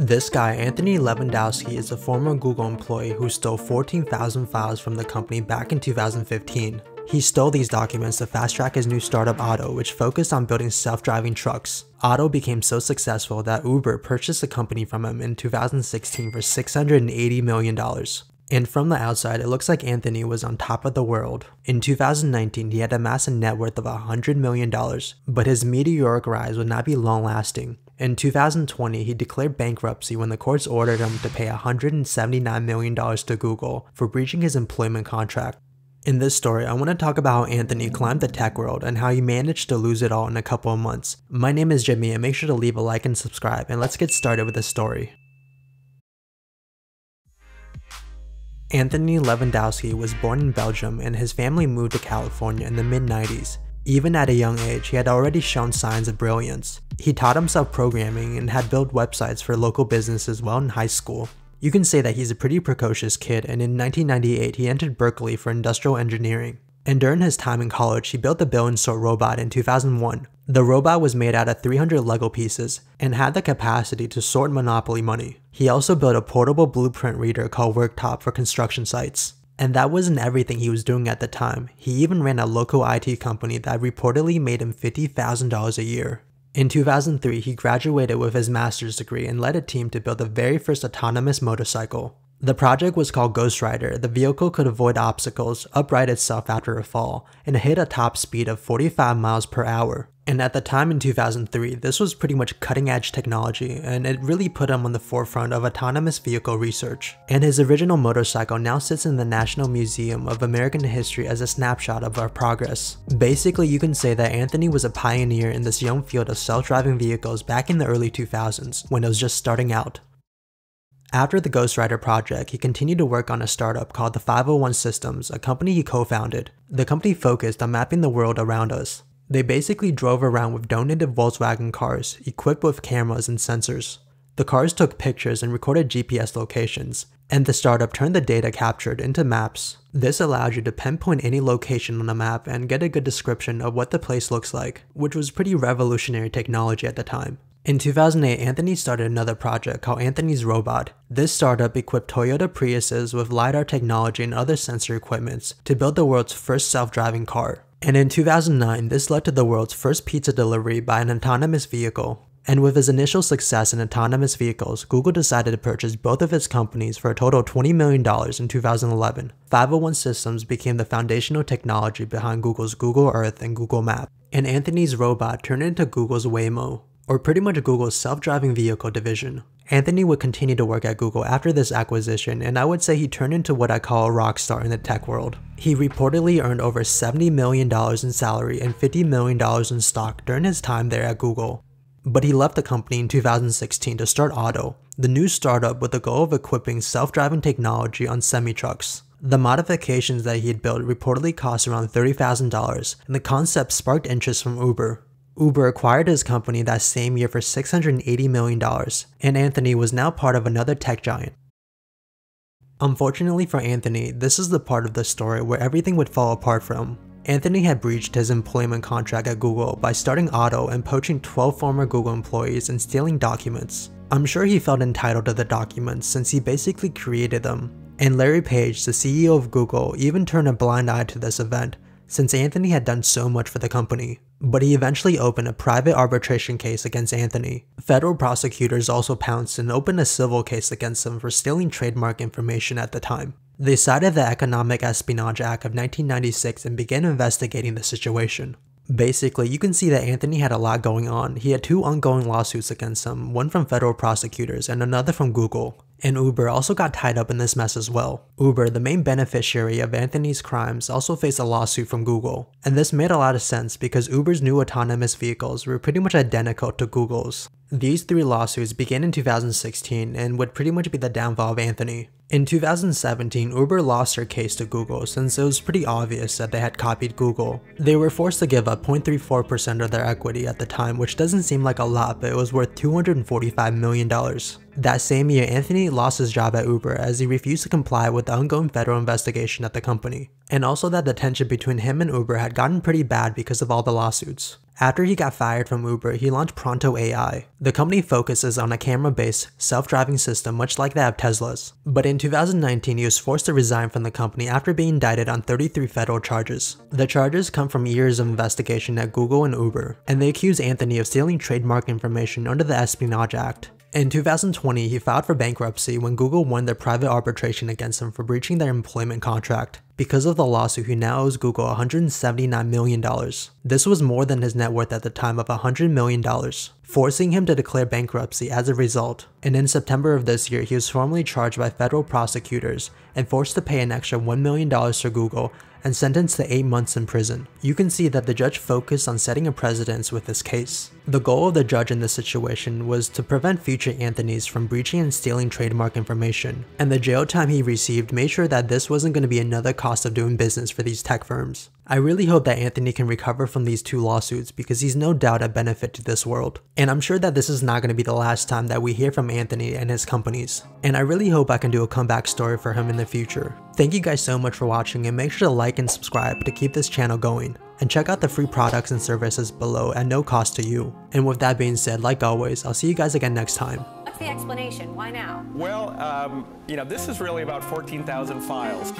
This guy, Anthony Levandowski, is a former Google employee who stole 14,000 files from the company back in 2015. He stole these documents to fast track his new startup Otto, which focused on building self-driving trucks. Otto became so successful that Uber purchased the company from him in 2016 for $680 million. And from the outside, it looks like Anthony was on top of the world. In 2019, he had amassed a net worth of $100 million, but his meteoric rise would not be long lasting. In 2020, he declared bankruptcy when the courts ordered him to pay $179 million to Google for breaching his employment contract. In this story, I want to talk about how Anthony climbed the tech world and how he managed to lose it all in a couple of months. My name is Jimmy and make sure to leave a like and subscribe and let's get started with the story. Anthony Levandowski was born in Belgium and his family moved to California in the mid 90s. Even at a young age, he had already shown signs of brilliance. He taught himself programming and had built websites for local businesses while in high school. You can say that he's a pretty precocious kid, and in 1998 he entered Berkeley for industrial engineering. And during his time in college, he built the Bill and Sort robot in 2001. The robot was made out of 300 Lego pieces and had the capacity to sort Monopoly money. He also built a portable blueprint reader called Worktop for construction sites. And that wasn't everything he was doing at the time. He even ran a local IT company that reportedly made him $50,000 a year. In 2003, he graduated with his master's degree and led a team to build the very first autonomous motorcycle. The project was called Ghost Rider. The vehicle could avoid obstacles, upright itself after a fall, and hit a top speed of 45 miles per hour. And at the time in 2003, this was pretty much cutting edge technology, and it really put him on the forefront of autonomous vehicle research. And his original motorcycle now sits in the National Museum of American History as a snapshot of our progress. Basically, you can say that Anthony was a pioneer in this young field of self-driving vehicles back in the early 2000s, when it was just starting out. After the Ghost Rider project, he continued to work on a startup called the 501 Systems, a company he co-founded. The company focused on mapping the world around us. They basically drove around with donated Volkswagen cars equipped with cameras and sensors. The cars took pictures and recorded GPS locations, and the startup turned the data captured into maps. This allowed you to pinpoint any location on a map and get a good description of what the place looks like, which was pretty revolutionary technology at the time. In 2008, Anthony started another project called Anthony's Robot. This startup equipped Toyota Priuses with LiDAR technology and other sensor equipments to build the world's first self-driving car. And in 2009, this led to the world's first pizza delivery by an autonomous vehicle. And with his initial success in autonomous vehicles, Google decided to purchase both of its companies for a total of $20 million in 2011. 501 Systems became the foundational technology behind Google's Google Earth and Google Map. And Anthony's robot turned into Google's Waymo, or pretty much Google's self-driving vehicle division. Anthony would continue to work at Google after this acquisition, and I would say he turned into what I call a rock star in the tech world. He reportedly earned over $70 million in salary and $50 million in stock during his time there at Google. But he left the company in 2016 to start Otto, the new startup with the goal of equipping self-driving technology on semi-trucks. The modifications that he had built reportedly cost around $30,000, and the concept sparked interest from Uber, Uber acquired his company that same year for $680 million, and Anthony was now part of another tech giant. Unfortunately for Anthony, this is the part of the story where everything would fall apart for him. Anthony had breached his employment contract at Google by starting Otto and poaching 12 former Google employees and stealing documents. I'm sure he felt entitled to the documents since he basically created them. And Larry Page, the CEO of Google, even turned a blind eye to this event, since Anthony had done so much for the company but he eventually opened a private arbitration case against Anthony. Federal prosecutors also pounced and opened a civil case against him for stealing trademark information at the time. They cited the Economic Espionage Act of 1996 and began investigating the situation. Basically, you can see that Anthony had a lot going on. He had two ongoing lawsuits against him, one from federal prosecutors and another from Google and Uber also got tied up in this mess as well. Uber, the main beneficiary of Anthony's crimes, also faced a lawsuit from Google. And this made a lot of sense because Uber's new autonomous vehicles were pretty much identical to Google's. These three lawsuits began in 2016 and would pretty much be the downfall of Anthony. In 2017, Uber lost their case to Google since it was pretty obvious that they had copied Google. They were forced to give up 0.34% of their equity at the time, which doesn't seem like a lot, but it was worth $245 million. That same year, Anthony lost his job at Uber as he refused to comply with the ongoing federal investigation at the company. And also that the tension between him and Uber had gotten pretty bad because of all the lawsuits. After he got fired from Uber, he launched Pronto AI. The company focuses on a camera-based, self-driving system much like that of Tesla's. But in 2019, he was forced to resign from the company after being indicted on 33 federal charges. The charges come from years of investigation at Google and Uber, and they accuse Anthony of stealing trademark information under the Espionage Act. In 2020, he filed for bankruptcy when Google won their private arbitration against him for breaching their employment contract. Because of the lawsuit, he now owes Google $179 million. This was more than his net worth at the time of $100 million, forcing him to declare bankruptcy as a result. And in September of this year, he was formally charged by federal prosecutors and forced to pay an extra $1 million to Google and sentenced to 8 months in prison. You can see that the judge focused on setting a precedence with this case. The goal of the judge in this situation was to prevent future Anthonys from breaching and stealing trademark information, and the jail time he received made sure that this wasn't going to be another cost of doing business for these tech firms. I really hope that Anthony can recover from these two lawsuits because he's no doubt a benefit to this world. And I'm sure that this is not going to be the last time that we hear from Anthony and his companies. And I really hope I can do a comeback story for him in the future. Thank you guys so much for watching and make sure to like and subscribe to keep this channel going. And check out the free products and services below at no cost to you. And with that being said, like always, I'll see you guys again next time. What's the explanation? Why now? Well, um, you know, this is really about 14,000 files.